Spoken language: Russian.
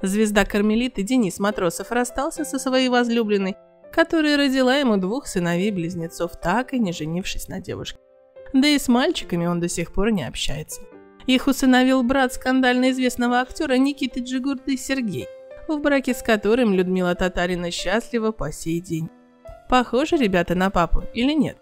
Звезда Кармелиты Денис Матросов расстался со своей возлюбленной, которая родила ему двух сыновей-близнецов, так и не женившись на девушке. Да и с мальчиками он до сих пор не общается. Их усыновил брат скандально известного актера Никиты Джигурды Сергей, в браке с которым Людмила Татарина счастлива по сей день. Похожи ребята на папу или нет?